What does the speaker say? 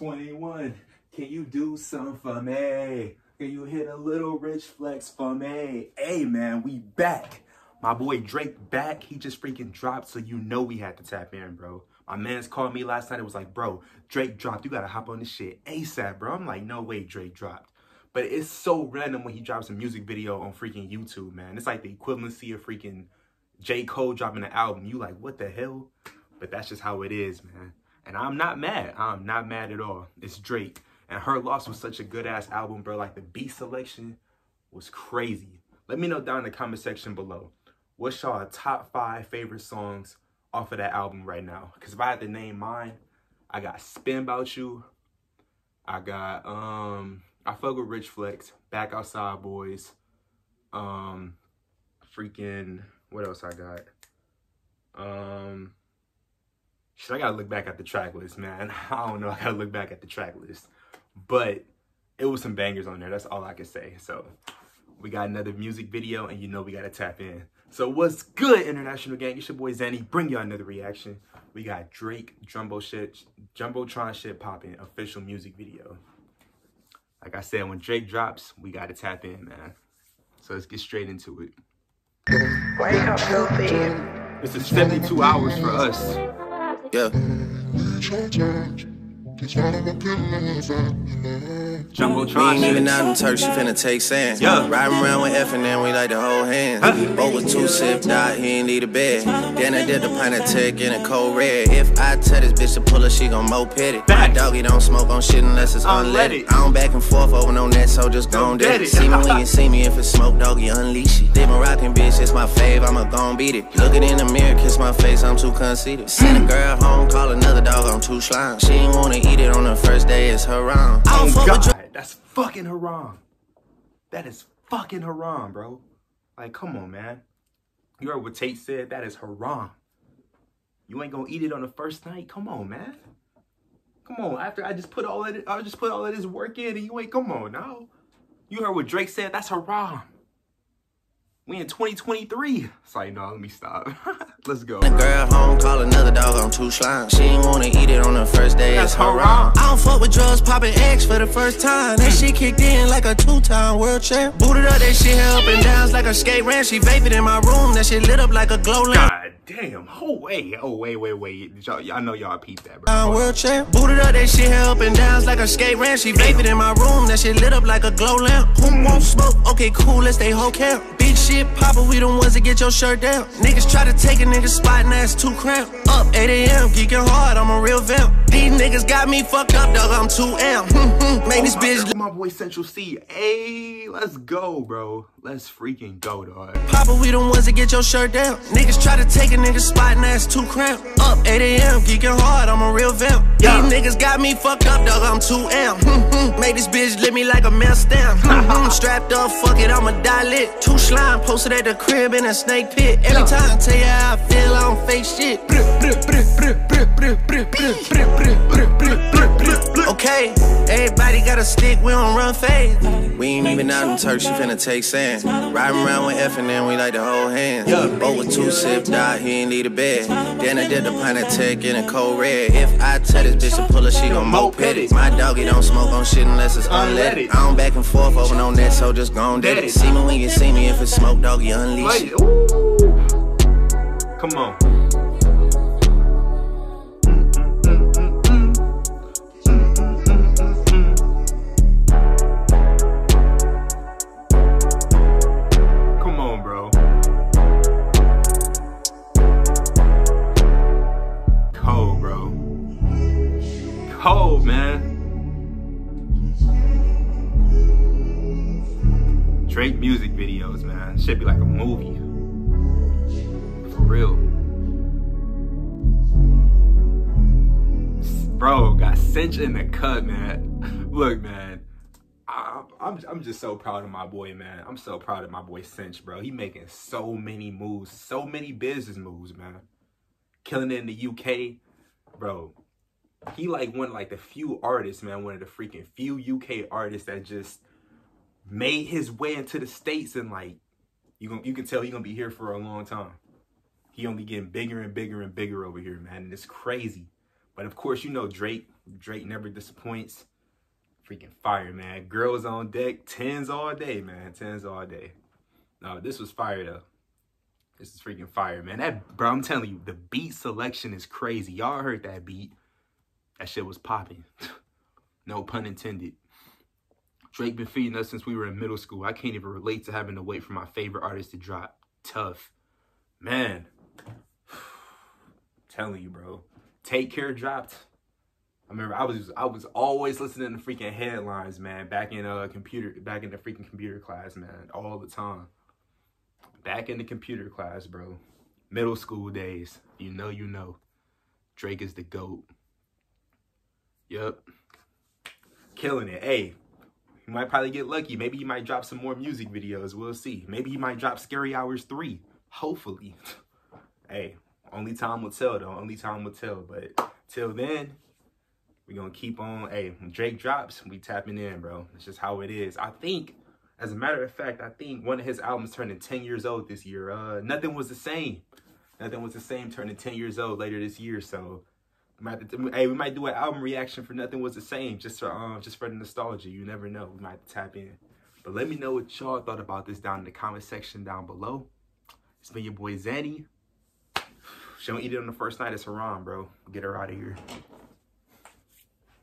21, can you do something for me? Can you hit a little rich flex for me? Hey man, we back. My boy Drake back. He just freaking dropped, so you know we had to tap in, bro. My man's called me last night. It was like, bro, Drake dropped. You gotta hop on this shit ASAP, bro. I'm like, no way Drake dropped. But it's so random when he drops a music video on freaking YouTube, man. It's like the equivalency of freaking J. Cole dropping an album. You like, what the hell? But that's just how it is, man. And I'm not mad. I'm not mad at all. It's Drake. And Her Loss was such a good ass album, bro. Like the beat selection was crazy. Let me know down in the comment section below. What's y'all top five favorite songs off of that album right now? Because if I had to name mine, I got Spin About You. I got, um, I fuck with Rich Flex, Back Outside Boys. Um, freaking, what else I got? Um, shit, I gotta look back at the track list, man. I don't know, I gotta look back at the track list. But it was some bangers on there, that's all I can say. So, we got another music video, and you know we gotta tap in. So what's good, International Gang? It's your boy Xanny. Bring y'all another reaction. We got Drake Jumbo shit, Jumbotron shit popping official music video. Like I said, when Drake drops, we gotta tap in, man. So let's get straight into it. Wake up, filthy. This is 72 hours for us. Yeah. Jumbotron ain't even out in Turks, she finna take sand. Yeah. Riding around with F and then we like to hold hands. Huh. With two sip, died, he ain't need a bed. Then I did the pint of tech in a cold red. If I tell this bitch to pull her, she gon' moped it. My doggy don't smoke on shit unless it's Unleaded. I don't back and forth over no net, so just gon' dead it. it. See me when you see me, if it's smoke, doggy, unleash it. They Moroccan bitch, it's my fave, I'ma gon' beat it. Looking in the mirror, kiss my face, I'm too conceited. Send a girl home, call another dog, I'm too slime. She ain't wanna eat it on the first day, it's her round. I don't Oh fuck with God, that's fucking haram. That is fucking haram, bro. Like, come on, man. You heard what Tate said? That is haram. You ain't gonna eat it on the first night? Come on, man. Come on. After I just put all of it, I just put all of this work in, and you ain't. Come on, now. You heard what Drake said? That's haram. We in 2023. It's like, no, let me stop. Let's go. The girl home, call another dog, I'm too slime. She ain't wanna eat it on the first day, That's it's her wrong. I don't fuck with drugs, popping X for the first time. That shit kicked in like a two-time world champ. Booted up, that shit held up and downs like a skate ramp. She vaping in my room, that shit lit up like a glow lamp. Damn. Oh, wait. Oh, wait, wait, wait. Y'all, y'all know y'all peeped that, bro. On. world champ. Booted up, that shit up and downs like a skate ramp. She vaping in my room, that shit lit up like a glow lamp. Who won't smoke? Okay, cool, let's stay whole camp. Big shit, Papa, we the ones that get your shirt down. Niggas try to take a nigga spot and that's too cramped. Up 8 a.m., geeking hard, I'm a real vamp. These niggas got me fucked up, dog, I'm too amp. Make this bitch My boy Central Cee. Hey, let's go, bro. Let's freaking go, dog. Papa, we the ones that get your shirt down. Niggas try to take a nigga spot and that's too cramped. Up 8 a.m., geeking hard, I'm a real vamp. Yeah. These niggas got me fucked up, dog, I'm too amp. Make this bitch lit me like a mail stamp. Strapped up, fuck it, I'ma die lit. Two slime posted at the crib in a snake pit. Every time I tell you how I feel, I don't fake shit. Okay, a stick, we don't run fade. We ain't even out in Turks, you finna take sand. Riding around with F and then we like to hold hands. With two sip, died, he ain't need a bed. Then I did the pint tech in a cold red. If I tell this bitch to pull her, she gon' moped it. My doggy don't smoke on shit unless it's unleaded. I don't back and forth over no net, so just gon' dead Dead it. it. See me when you see me, if it's smoke, doggy, unleash it. Come on. Drake music videos, man. Should be like a movie. For real. Bro, got Cench in the cut, man. Look, man. I'm, I'm just so proud of my boy, man. I'm so proud of my boy Cench, bro. He making so many moves, so many business moves, man. Killing it in the UK, bro. He like one like the few artists, man. One of the freaking few UK artists that just made his way into the states and like you you can tell he gonna be here for a long time. He gonna be getting bigger and bigger and bigger over here, man. And it's crazy. But of course, you know Drake. Drake never disappoints. Freaking fire, man. Girls on deck, tens all day, man. Tens all day. No, this was fire though. This is freaking fire, man. That bro, I'm telling you, the beat selection is crazy. Y'all heard that beat. That shit was popping. no pun intended. Drake been feeding us since we were in middle school. I can't even relate to having to wait for my favorite artist to drop. Tough. Man. telling you, bro. Take Care dropped. I remember I was I was always listening to freaking headlines, man, back in uh computer back in the freaking computer class, man, all the time. Back in the computer class, bro. Middle school days. You know you know. Drake is the GOAT. Yup. Killing it. Hey, you might probably get lucky. Maybe he might drop some more music videos. We'll see. Maybe he might drop Scary Hours 3. Hopefully. hey, only time will tell, though. Only time will tell. But till then, we're going to keep on. Hey, Drake drops, we tapping in, bro. It's just how it is. I think, as a matter of fact, I think one of his albums turning 10 years old this year. Uh, Nothing was the same. Nothing was the same turning 10 years old later this year. So, to, hey, we might do an album reaction for Nothing Was the Same just for um just for the nostalgia. You never know. We might tap in. But let me know what y'all thought about this down in the comment section down below. It's been your boy Xanny. She don't eat it on the first night. It's Haram, bro. Get her out of here.